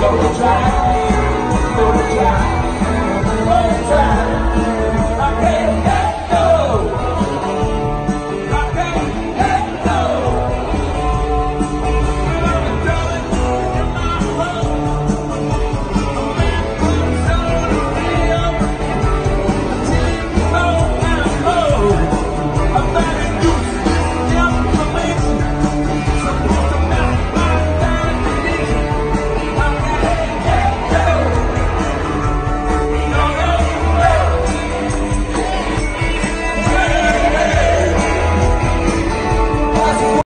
try, go try.